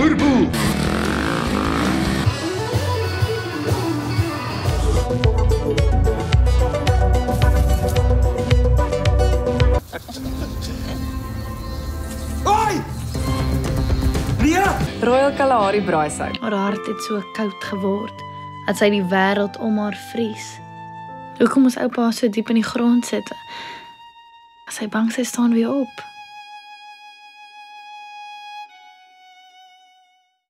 Burbu. Ai! Lia! Royal Kalahari braaisou. Haar hart het so koud geword dat sy die wêreld om haar vries. Hoekom ons oupa so diep in die grond sit? As hy bang sy staan weer op.